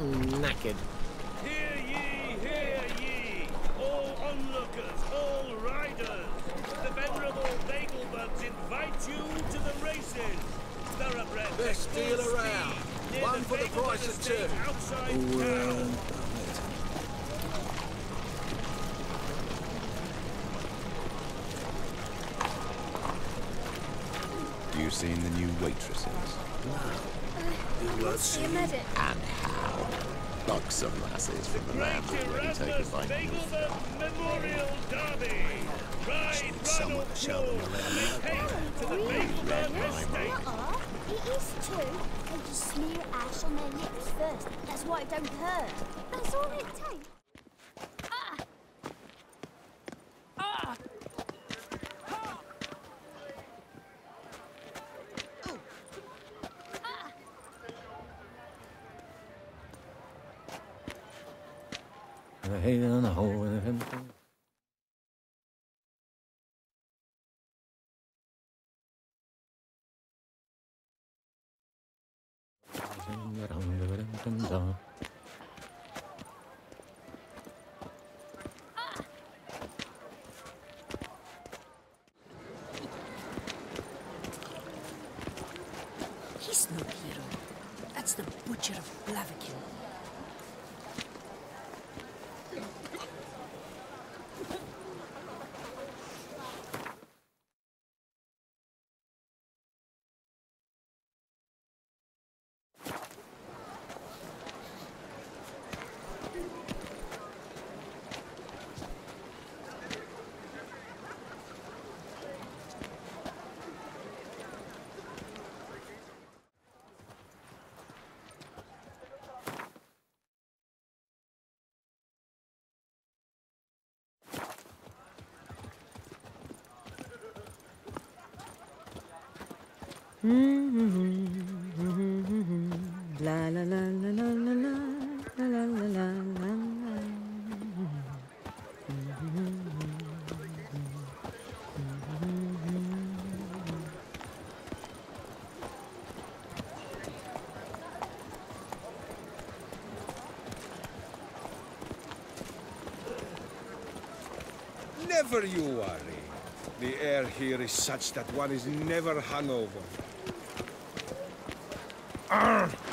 I'm knackered. Hear ye, hear ye, all onlookers, all riders. The venerable Bagelbuds invite you to the races. Thoroughbreds Best deal full around. near One the for the price of two. Outside town. You seen the new waitresses? Uh, see a medic. And how? Buxom lasses from the land Great already taken Erasmus by youth. Bagelbud Memorial Derby. Ride, run, or fall. Make haste to the Bagelbud estate. Uh-uh. It is too. They just smear ash on their lips first. That's why it don't hurt. That's all it takes. He's no hero. That's the butcher of Blaviken. Never you worry. The air here is such that one is never hungover. Arrgh!